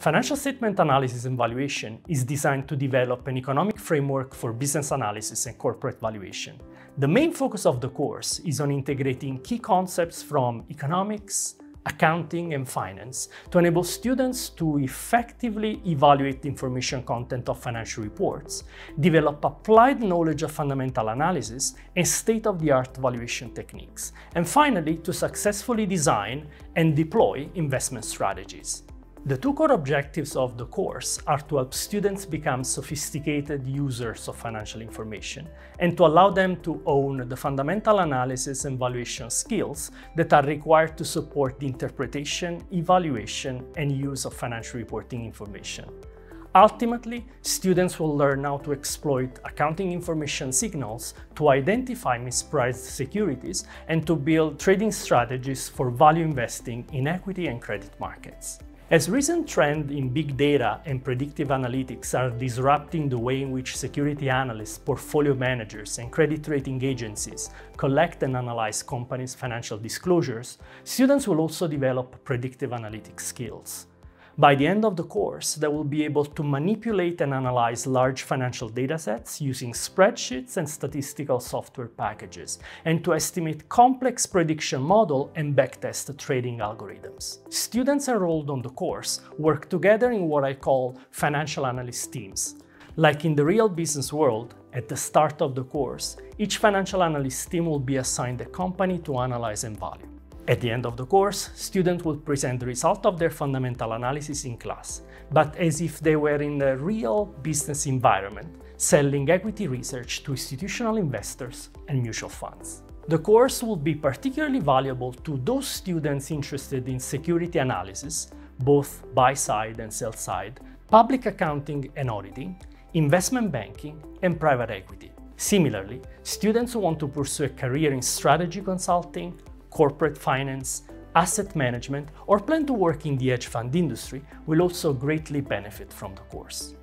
Financial statement analysis and valuation is designed to develop an economic framework for business analysis and corporate valuation. The main focus of the course is on integrating key concepts from economics, accounting, and finance to enable students to effectively evaluate the information content of financial reports, develop applied knowledge of fundamental analysis and state-of-the-art valuation techniques, and finally to successfully design and deploy investment strategies. The two core objectives of the course are to help students become sophisticated users of financial information and to allow them to own the fundamental analysis and valuation skills that are required to support the interpretation, evaluation, and use of financial reporting information. Ultimately, students will learn how to exploit accounting information signals to identify mispriced securities and to build trading strategies for value investing in equity and credit markets. As recent trends in big data and predictive analytics are disrupting the way in which security analysts, portfolio managers, and credit rating agencies collect and analyze companies' financial disclosures, students will also develop predictive analytics skills. By the end of the course, they will be able to manipulate and analyze large financial datasets using spreadsheets and statistical software packages, and to estimate complex prediction model and backtest trading algorithms. Students enrolled on the course work together in what I call financial analyst teams. Like in the real business world, at the start of the course, each financial analyst team will be assigned a company to analyze and value. At the end of the course, students will present the result of their fundamental analysis in class, but as if they were in a real business environment, selling equity research to institutional investors and mutual funds. The course will be particularly valuable to those students interested in security analysis, both buy-side and sell-side, public accounting and auditing, investment banking, and private equity. Similarly, students who want to pursue a career in strategy consulting, corporate finance, asset management, or plan to work in the hedge fund industry will also greatly benefit from the course.